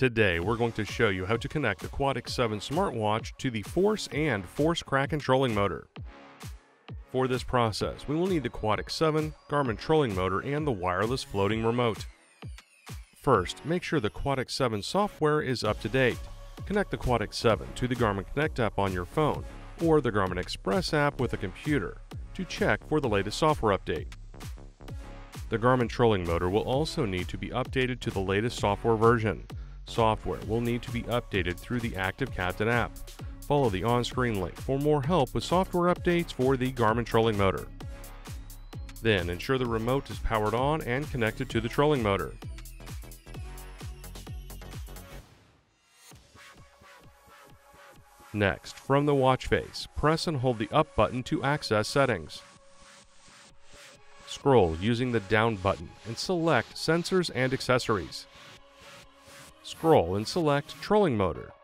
Today, we're going to show you how to connect the Quatix 7 smartwatch to the Force and Force Kraken trolling motor. For this process, we will need the Quatix 7, Garmin trolling motor, and the wireless floating remote. First, make sure the Quatix 7 software is up to date. Connect the Quatix 7 to the Garmin Connect app on your phone or the Garmin Express app with a computer to check for the latest software update. The Garmin trolling motor will also need to be updated to the latest software version. Software will need to be updated through the ActiveCaptain app. Follow the on-screen link for more help with software updates for the Garmin trolling motor. Then ensure the remote is powered on and connected to the trolling motor. Next, from the watch face, press and hold the up button to access settings. Scroll using the down button and select Sensors and Accessories. Scroll and select Trolling Motor.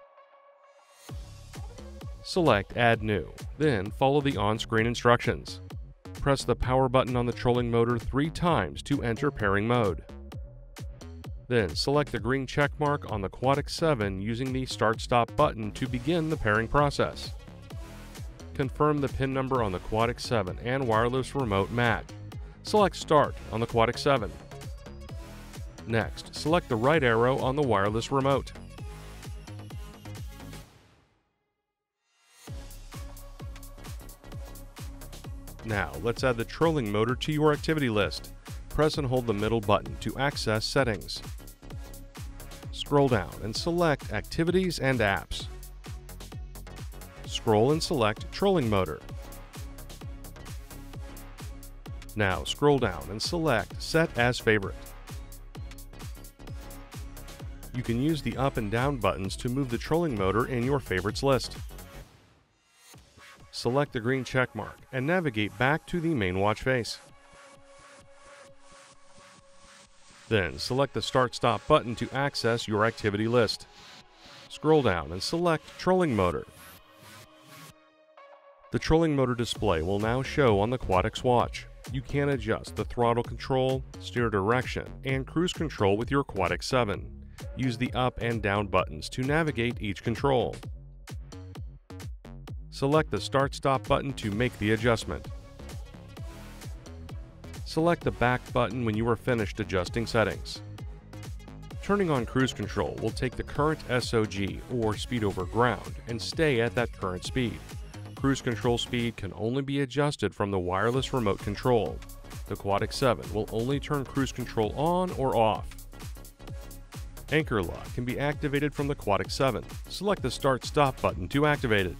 Select Add New, then follow the on-screen instructions. Press the power button on the trolling motor three times to enter pairing mode. Then select the green check mark on the Quatix 7 using the Start Stop button to begin the pairing process. Confirm the PIN number on the Quatix 7 and wireless remote match. Select Start on the Quatix 7. Next, select the right arrow on the wireless remote. Now, let's add the trolling motor to your activity list. Press and hold the middle button to access settings. Scroll down and select Activities and Apps. Scroll and select Trolling Motor. Now scroll down and select Set as Favorite. You can use the up and down buttons to move the trolling motor in your favorites list. Select the green check mark and navigate back to the main watch face. Then select the Start Stop button to access your activity list. Scroll down and select Trolling Motor. The trolling motor display will now show on the Quatix watch. You can adjust the throttle control, steer direction, and cruise control with your Quatix 7. Use the up and down buttons to navigate each control. Select the Start Stop button to make the adjustment. Select the back button when you are finished adjusting settings. Turning on cruise control will take the current SOG or speed over ground and stay at that current speed. Cruise control speed can only be adjusted from the wireless remote control. The Quatix 7 will only turn cruise control on or off. Anchor lock can be activated from the Quatix 7. Select the Start Stop button to activate it.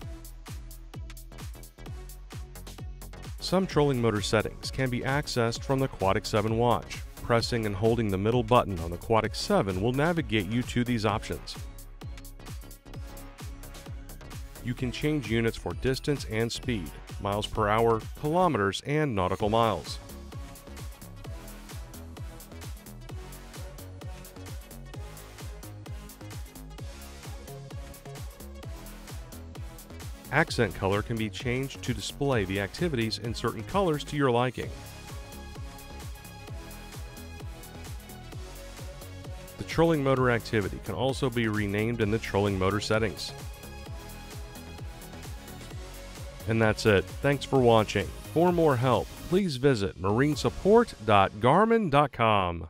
Some trolling motor settings can be accessed from the Quatix 7 watch. Pressing and holding the middle button on the Quatix 7 will navigate you to these options. You can change units for distance and speed, miles per hour, kilometers, and nautical miles. Accent color can be changed to display the activities in certain colors to your liking. The trolling motor activity can also be renamed in the trolling motor settings. And that's it. Thanks for watching. For more help, please visit marinesupport.garmin.com.